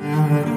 Mm-hmm.